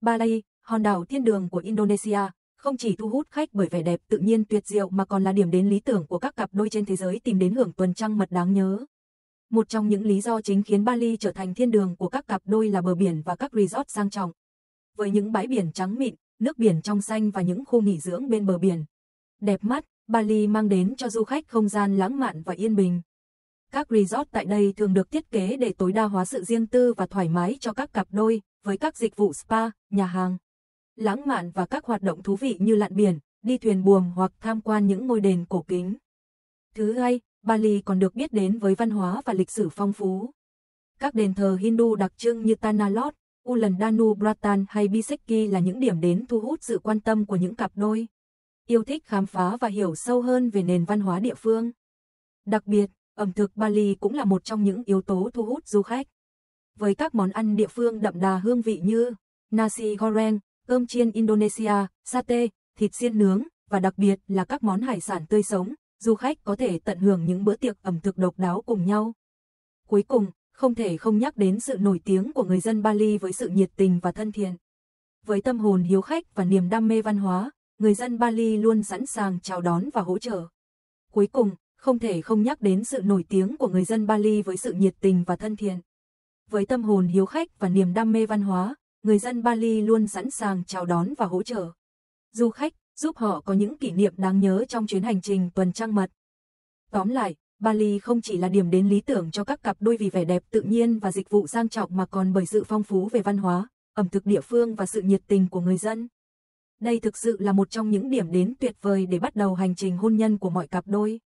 Bali, hòn đảo thiên đường của Indonesia, không chỉ thu hút khách bởi vẻ đẹp tự nhiên tuyệt diệu mà còn là điểm đến lý tưởng của các cặp đôi trên thế giới tìm đến hưởng tuần trăng mật đáng nhớ. Một trong những lý do chính khiến Bali trở thành thiên đường của các cặp đôi là bờ biển và các resort sang trọng. Với những bãi biển trắng mịn, nước biển trong xanh và những khu nghỉ dưỡng bên bờ biển. Đẹp mắt, Bali mang đến cho du khách không gian lãng mạn và yên bình. Các resort tại đây thường được thiết kế để tối đa hóa sự riêng tư và thoải mái cho các cặp đôi, với các dịch vụ spa, nhà hàng, lãng mạn và các hoạt động thú vị như lặn biển, đi thuyền buồm hoặc tham quan những ngôi đền cổ kính. Thứ hai, Bali còn được biết đến với văn hóa và lịch sử phong phú. Các đền thờ Hindu đặc trưng như Tanah Ulan Danu Bratan hay Biseki là những điểm đến thu hút sự quan tâm của những cặp đôi. Yêu thích khám phá và hiểu sâu hơn về nền văn hóa địa phương. Đặc biệt, ẩm thực Bali cũng là một trong những yếu tố thu hút du khách. Với các món ăn địa phương đậm đà hương vị như nasi goreng, cơm chiên Indonesia, satay, thịt xiên nướng và đặc biệt là các món hải sản tươi sống, du khách có thể tận hưởng những bữa tiệc ẩm thực độc đáo cùng nhau. Cuối cùng, không thể không nhắc đến sự nổi tiếng của người dân Bali với sự nhiệt tình và thân thiện. Với tâm hồn hiếu khách và niềm đam mê văn hóa, người dân Bali luôn sẵn sàng chào đón và hỗ trợ. Cuối cùng, không thể không nhắc đến sự nổi tiếng của người dân Bali với sự nhiệt tình và thân thiện. Với tâm hồn hiếu khách và niềm đam mê văn hóa, người dân Bali luôn sẵn sàng chào đón và hỗ trợ. Du khách, giúp họ có những kỷ niệm đáng nhớ trong chuyến hành trình tuần trăng mật. Tóm lại, Bali không chỉ là điểm đến lý tưởng cho các cặp đôi vì vẻ đẹp tự nhiên và dịch vụ sang trọng mà còn bởi sự phong phú về văn hóa, ẩm thực địa phương và sự nhiệt tình của người dân. Đây thực sự là một trong những điểm đến tuyệt vời để bắt đầu hành trình hôn nhân của mọi cặp đôi.